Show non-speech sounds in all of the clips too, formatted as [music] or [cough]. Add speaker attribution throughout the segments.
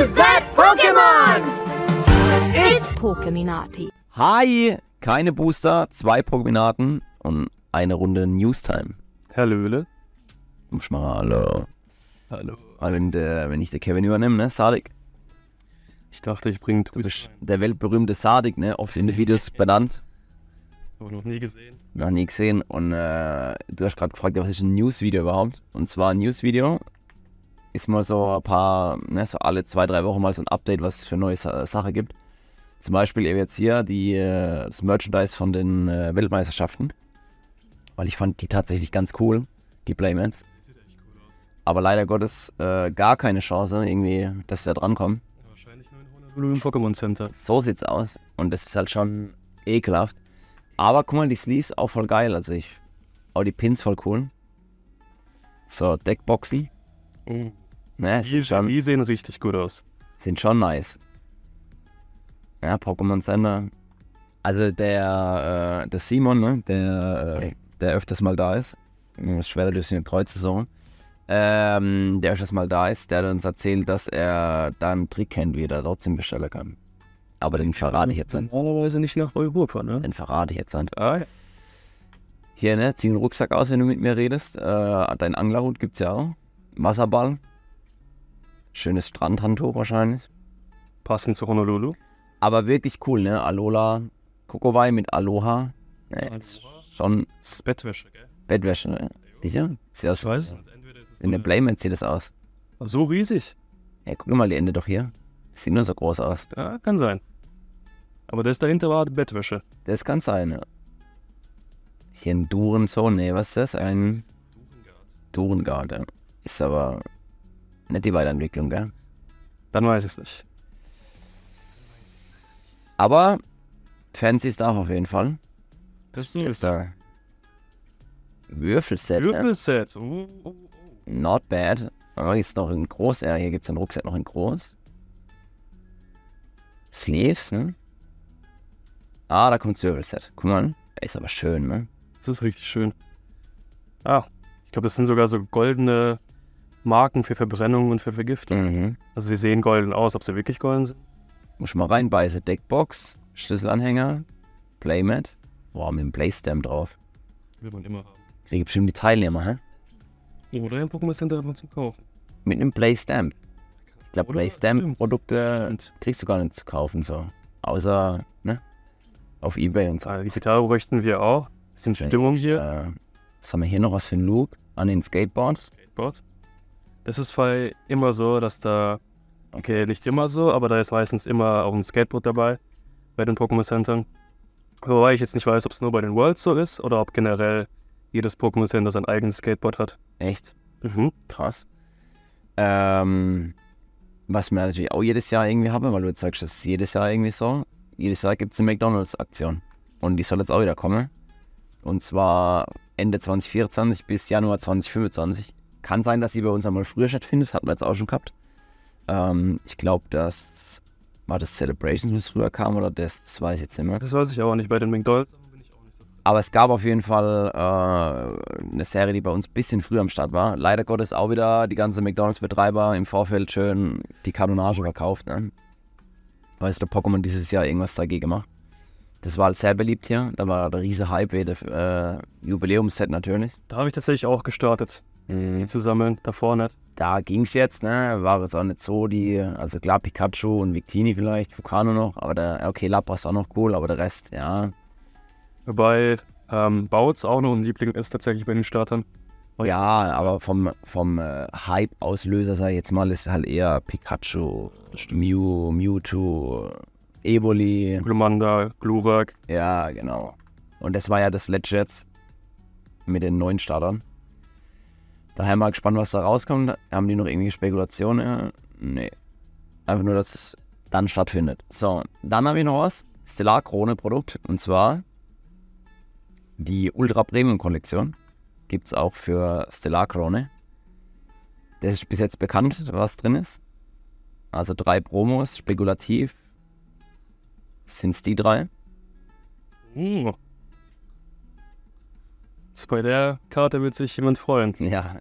Speaker 1: Who's that Pokemon?
Speaker 2: It's Pokeminati.
Speaker 3: Hi! Keine Booster, zwei Pokeminaten und eine Runde Newstime.
Speaker 4: Herr Löhle.
Speaker 3: Muss mal hallo.
Speaker 4: Hallo.
Speaker 3: Also wenn, der, wenn ich den Kevin übernehme, ne? Sadik.
Speaker 4: Ich dachte, ich bringe
Speaker 3: Du
Speaker 4: Twist
Speaker 3: bist der weltberühmte Sadik, ne? Oft in den Videos benannt.
Speaker 4: Aber noch nie gesehen.
Speaker 3: Noch nie gesehen. Und äh, du hast gerade gefragt, was ist ein Newsvideo überhaupt? Und zwar ein Newsvideo ist mal so ein paar, ne, so alle zwei, drei Wochen mal so ein Update, was es für neue Sa Sache gibt. Zum Beispiel eben jetzt hier die, äh, das Merchandise von den äh, Weltmeisterschaften. Weil ich fand die tatsächlich ganz cool, die Playmats.
Speaker 4: Sieht echt cool aus.
Speaker 3: Aber leider Gottes äh, gar keine Chance, irgendwie, dass sie da drankommen.
Speaker 4: Wahrscheinlich nur in Honolulu im Pokémon Center.
Speaker 3: So sieht's aus. Und das ist halt schon ekelhaft. Aber guck mal, die Sleeves auch voll geil. Also ich. Auch die Pins voll cool. So, Deckboxen.
Speaker 4: Oh.
Speaker 3: Ne,
Speaker 4: Die,
Speaker 3: schon,
Speaker 4: die sehen richtig gut aus.
Speaker 3: sind schon nice. Ja, Pokémon Center. Also der, äh, der Simon, ne, der, äh, der öfters mal da ist. Das schwer durch die Kreuzsaison. Ähm, der öfters mal da ist, der hat uns erzählt, dass er da einen Trick kennt, wie er da trotzdem bestellen kann. Aber den verrate ich jetzt nicht.
Speaker 4: Normalerweise nicht nach Europa, ne?
Speaker 3: Den verrate ich jetzt nicht.
Speaker 4: Ah, ja.
Speaker 3: Hier, ne, zieh den Rucksack aus, wenn du mit mir redest. Äh, dein Anglerhut gibt's ja auch. Wasserball. Schönes Strandhandtuch wahrscheinlich.
Speaker 4: Passend zu Honolulu.
Speaker 3: Aber wirklich cool, ne? Alola Kokowai mit Aloha. Ne, ist schon
Speaker 4: Das ist Bettwäsche, gell?
Speaker 3: Bettwäsche, ne? Sicher? Sieht aus
Speaker 4: Ich weiß
Speaker 3: In der
Speaker 4: so,
Speaker 3: Playmat sieht das aus.
Speaker 4: so riesig.
Speaker 3: Ja, guck mal die Ende doch hier. Sieht nur so groß aus.
Speaker 4: Ja, kann sein. Aber das dahinter war die Bettwäsche.
Speaker 3: Das kann sein, ja. Hier ein Durenzo, ne, was ist das? Ein Durengard, ja. Ist aber nicht die Weiterentwicklung, gell?
Speaker 4: Dann weiß ich es nicht.
Speaker 3: Aber fancy Stuff auf jeden Fall.
Speaker 4: Das
Speaker 3: Ist da. Würfelset, ne?
Speaker 4: Würfelsets. Oh, oh, oh.
Speaker 3: Not bad. Aber ist noch in groß. Ja, hier gibt es ein Rucksack noch in groß. Sleeves, ne? Ah, da kommt das Würfelset. Guck mal. Ist aber schön, ne?
Speaker 4: Das ist richtig schön. Ah, ich glaube, das sind sogar so goldene Marken für Verbrennung und für Vergiftung.
Speaker 3: Mhm.
Speaker 4: Also sie sehen golden aus, ob sie wirklich golden sind.
Speaker 3: Muss ich mal reinbeißen. Deckbox, Schlüsselanhänger, Playmat. Boah, mit dem Playstamp drauf.
Speaker 4: Will man immer haben.
Speaker 3: Kriege bestimmt die Teilnehmer, hä?
Speaker 4: Oder im Pokémon Center einfach zum Kaufen.
Speaker 3: Mit einem Playstamp. Ich glaube? Playstamp-Produkte kriegst du gar nicht zu kaufen, so. Außer, ne? Auf Ebay und so.
Speaker 4: Ah, die Gitarre bräuchten wir auch. Bisschen Stimmung hier.
Speaker 3: Äh, was haben wir hier noch? Was für ein Look? An den Skateboard.
Speaker 4: Skateboard. Das ist bei immer so, dass da, okay, nicht immer so, aber da ist meistens immer auch ein Skateboard dabei bei den Pokémon Centern. Wobei ich jetzt nicht weiß, ob es nur bei den Worlds so ist oder ob generell jedes Pokémon Center sein eigenes Skateboard hat.
Speaker 3: Echt?
Speaker 4: Mhm.
Speaker 3: Krass. Ähm, was wir natürlich auch jedes Jahr irgendwie haben, weil du jetzt sagst, das ist jedes Jahr irgendwie so. Jedes Jahr gibt es eine McDonalds-Aktion. Und die soll jetzt auch wieder kommen. Und zwar Ende 2024 bis Januar 2025. Kann sein, dass sie bei uns einmal früher stattfindet. Hatten wir jetzt auch schon gehabt. Ähm, ich glaube, das war das Celebrations, was früher kam, oder das, das weiß ich jetzt nicht mehr.
Speaker 4: Das weiß ich auch nicht. Bei den McDonalds bin ich auch nicht so.
Speaker 3: Aber es gab auf jeden Fall äh, eine Serie, die bei uns ein bisschen früher am Start war. Leider Gottes auch wieder die ganze McDonalds-Betreiber im Vorfeld schön die Kartonage verkauft. Ne? Weißt du, der Pokémon dieses Jahr irgendwas dagegen gemacht. Das war halt sehr beliebt hier. Da war der riese Hype, wie der äh, Jubiläumsset natürlich.
Speaker 4: Da habe ich tatsächlich auch gestartet, die zu sammeln. Davor nicht.
Speaker 3: Da ging es jetzt, ne? War jetzt auch nicht so die, also klar Pikachu und Victini vielleicht, Vulcano noch, aber der, okay, Lapras auch noch cool, aber der Rest, ja,
Speaker 4: Wobei ähm, Bouts auch noch ein Liebling ist tatsächlich bei den Startern.
Speaker 3: Ja, aber vom, vom äh, Hype-Auslöser, sag ich jetzt mal, ist halt eher Pikachu, Mew, Mewtwo, Evoli.
Speaker 4: Glumanda, Glurak.
Speaker 3: Ja, genau. Und das war ja das letzte jetzt mit den neuen Startern. Daher mal gespannt, was da rauskommt. Haben die noch irgendwelche Spekulationen? Nee. Einfach nur, dass es dann stattfindet. So, dann habe ich noch was. Stellar Krone Produkt. Und zwar die Ultra Premium Kollektion. Gibt es auch für Stellar Krone. Das ist bis jetzt bekannt, was drin ist. Also drei Promos, spekulativ. Sind es die drei?
Speaker 4: Uh. Bei der Karte wird sich jemand freuen.
Speaker 3: Ja.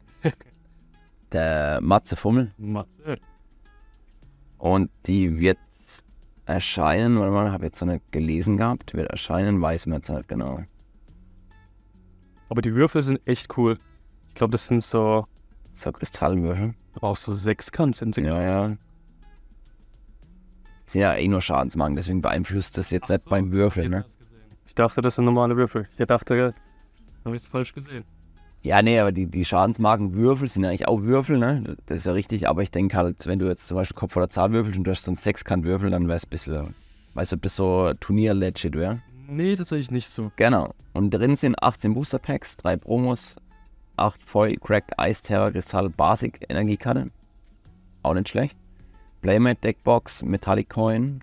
Speaker 3: Der Matze Fummel.
Speaker 4: Matze.
Speaker 3: Und die wird erscheinen, warte mal, habe jetzt noch nicht gelesen gehabt, wird erscheinen, weiß man jetzt halt genau.
Speaker 4: Aber die Würfel sind echt cool. Ich glaube, das sind so,
Speaker 3: So Kristallwürfel.
Speaker 4: aber auch so sechskant sind sie.
Speaker 3: Ja, ja. Sind ja eh nur Schadensmarken, deswegen beeinflusst das jetzt nicht beim Würfeln, ne?
Speaker 4: Ich dachte, das sind normale Würfel. Ich dachte, habe ich es falsch gesehen.
Speaker 3: Ja, nee, aber die, die Schadensmarken-Würfel sind ja eigentlich auch Würfel, ne? Das ist ja richtig, aber ich denke halt, wenn du jetzt zum Beispiel Kopf- oder Zahl würfelst und du hast so einen Sechskant-Würfel, dann wäre es ein bisschen, weißt du, ob das so Turnier-Legit wäre.
Speaker 4: Nee, tatsächlich nicht so.
Speaker 3: Genau. Und drin sind 18 Booster Packs, 3 Promos, 8 Foil, Cracked Ice Terror Kristall Basic Energiekarte. Auch nicht schlecht. Playmate Deckbox, Metallic Coin,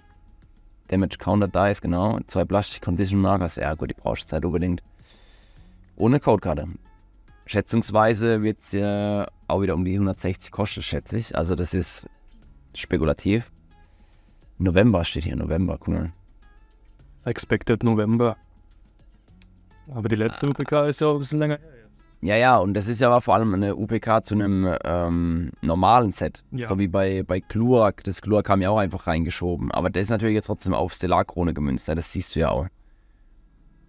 Speaker 3: Damage Counter Dice, genau. Zwei Plastic Condition Markers. Ja, gut, die brauchst du halt unbedingt. Ohne Codekarte. Schätzungsweise wird es ja auch wieder um die 160 kosten, schätze ich. Also, das ist spekulativ. November steht hier, November, guck mal.
Speaker 4: Expected November. Aber die letzte UPK ist ja auch ein bisschen länger her jetzt.
Speaker 3: Ja, ja, und das ist ja aber vor allem eine UPK zu einem ähm, normalen Set.
Speaker 4: Ja.
Speaker 3: So wie bei, bei Glurak. Das Glurak kam ja auch einfach reingeschoben. Aber das ist natürlich jetzt trotzdem auf Stellar-Krone gemünzt. Ja, das siehst du ja auch.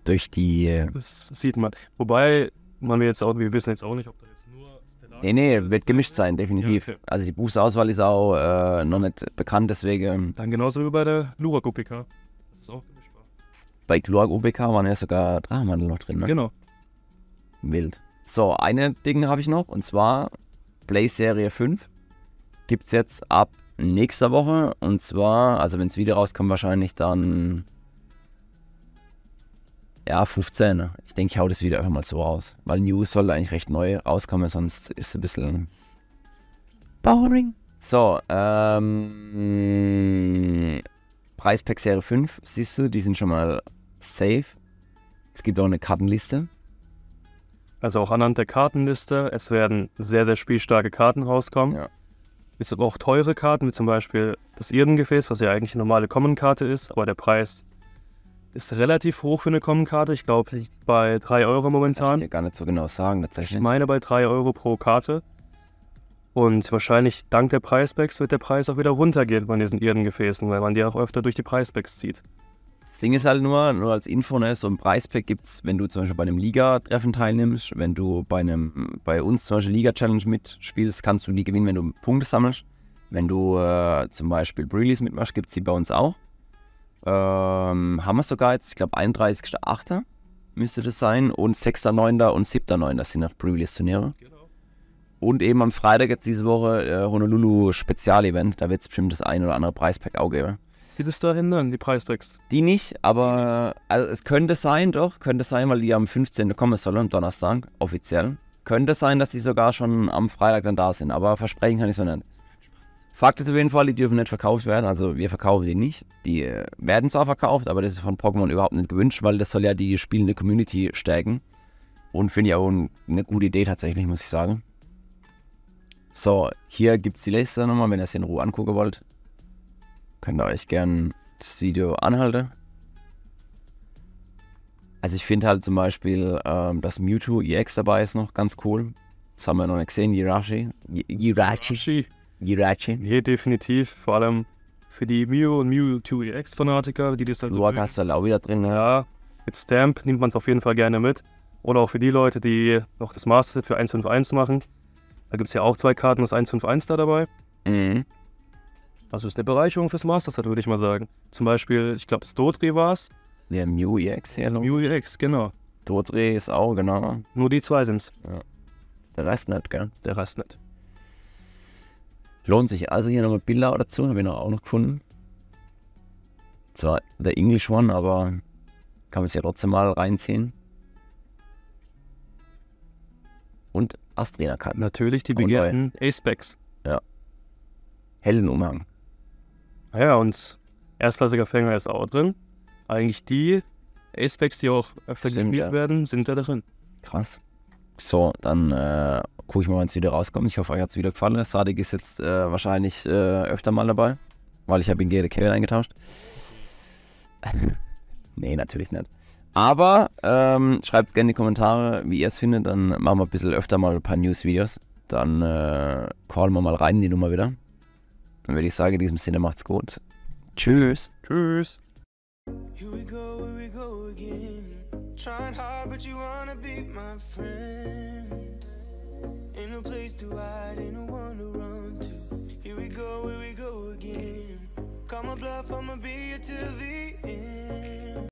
Speaker 3: Durch die. äh,
Speaker 4: Das sieht man. Wobei, man wir jetzt auch, wir wissen jetzt auch nicht, ob da jetzt nur Stellar
Speaker 3: Nee, nee, wird gemischt sein, definitiv.
Speaker 4: Ja, okay.
Speaker 3: Also die Booster-Auswahl ist auch äh, noch nicht bekannt, deswegen.
Speaker 4: Dann genauso wie bei der Lurak UPK. Das ist auch gemischt war.
Speaker 3: Bei Glurak UPK waren ja sogar Drachenwandel noch drin, ne?
Speaker 4: Genau.
Speaker 3: Wild. So, eine Ding habe ich noch und zwar Play Serie 5 gibt es jetzt ab nächster Woche und zwar, also wenn es wieder rauskommt, wahrscheinlich dann ja 15. ne? Ich denke, ich hau das wieder einfach mal so raus, weil News soll eigentlich recht neu rauskommen, sonst ist es ein bisschen boring. So, ähm Preispack Serie 5, siehst du, die sind schon mal safe. Es gibt auch eine Kartenliste.
Speaker 4: Also auch anhand der Kartenliste, es werden sehr, sehr spielstarke Karten rauskommen.
Speaker 3: Ja.
Speaker 4: Es sind auch teure Karten, wie zum Beispiel das Erdengefäß, was ja eigentlich eine normale Common-Karte ist, aber der Preis ist relativ hoch für eine Common-Karte. Ich glaube, bei 3 Euro
Speaker 3: Kann ich
Speaker 4: momentan.
Speaker 3: dir gar nicht so genau sagen,
Speaker 4: Ich
Speaker 3: tatsächlich.
Speaker 4: meine bei 3 Euro pro Karte. Und wahrscheinlich dank der Preispacks wird der Preis auch wieder runtergehen bei diesen Erdengefäßen, weil man die auch öfter durch die Preispacks zieht.
Speaker 3: Das Ding ist halt nur, nur als Info, ne, so ein Preispack gibt es, wenn du zum Beispiel bei einem Liga-Treffen teilnimmst, wenn du bei einem, bei uns zum Beispiel Liga-Challenge mitspielst, kannst du die gewinnen, wenn du Punkte sammelst. Wenn du äh, zum Beispiel Breelys mitmachst, gibt es die bei uns auch. Ähm, haben wir sogar jetzt, ich glaube 31.08. müsste das sein und 6.09. und 7.09. sind noch Breelys Turniere. Und eben am Freitag jetzt diese Woche äh, Honolulu Spezialevent, da wird es bestimmt das ein oder andere Preispack auch geben.
Speaker 4: Sieht es da ändern, die Preispacks?
Speaker 3: Die nicht, aber also es könnte sein, doch, könnte sein, weil die am 15. kommen sollen, am Donnerstag, offiziell. Könnte sein, dass die sogar schon am Freitag dann da sind, aber versprechen kann ich so nicht. Fakt ist auf jeden Fall, die dürfen nicht verkauft werden, also wir verkaufen die nicht. Die äh, werden zwar verkauft, aber das ist von Pokémon überhaupt nicht gewünscht, weil das soll ja die spielende Community stärken. Und finde ich auch ein, eine gute Idee tatsächlich, muss ich sagen. So, hier gibt es die Liste nochmal, wenn ihr es in Ruhe angucken wollt. Könnt ihr euch gern das Video anhalten. Also ich finde halt zum Beispiel, ähm, dass Mewtwo EX dabei ist noch ganz cool. Das haben wir noch nicht gesehen, Jirachi. Ji- Jirachi. Jirachi.
Speaker 4: Nee, definitiv. Vor allem für die Mew und Mewtwo EX-Fanatiker, die das dann so
Speaker 3: Luak hast du halt auch wieder drin, ne?
Speaker 4: Ja, mit Stamp nimmt man es auf jeden Fall gerne mit. Oder auch für die Leute, die noch das Master Set für 151 machen. Da gibt es ja auch zwei Karten aus 151 da dabei.
Speaker 3: Mhm.
Speaker 4: Also ist eine Bereicherung fürs Master Set, würde ich mal sagen. Zum Beispiel, ich glaube, das Dodri war es.
Speaker 3: Der Mew EX hier
Speaker 4: Das. Mew EX, genau.
Speaker 3: Dodre ist auch, genau.
Speaker 4: Nur die zwei sind's.
Speaker 3: Der Rest nicht, gell?
Speaker 4: Der Rest nicht.
Speaker 3: Lohnt sich. Also hier nochmal Bilder dazu, habe ich noch auch noch gefunden. Zwar der English One, aber kann man sich ja trotzdem mal reinziehen. Und Astrina-Karten.
Speaker 4: Natürlich die begehrten Ace-Specs.
Speaker 3: Hellen Umhang.
Speaker 4: Ja, und erstklassiger Fänger ist auch drin. Eigentlich die Ace-Specs, die auch öfter
Speaker 3: Stimmt,
Speaker 4: gespielt
Speaker 3: ja.
Speaker 4: werden, sind da drin.
Speaker 3: Krass. So, dann äh, gucke ich mal, wann es wieder rauskommt. Ich hoffe, euch hat es wieder gefallen. Sadik ist jetzt äh, wahrscheinlich äh, öfter mal dabei, weil ich habe ihn gegen Kevin eingetauscht. [laughs] nee, natürlich nicht. Aber ähm, schreibt es gerne in die Kommentare, wie ihr es findet. Dann machen wir ein bisschen öfter mal ein paar News-Videos. Dann äh, callen wir mal rein in die Nummer wieder. Dann würde ich sagen, in diesem Sinne macht's gut. Tschüss.
Speaker 4: Tschüss.
Speaker 1: Here we go, here we go again. Trying hard, but you wanna be my friend. Ain't no place to hide, ain't no one to run to. Here we go, here we go again. Call my bluff, I'ma be here till the end.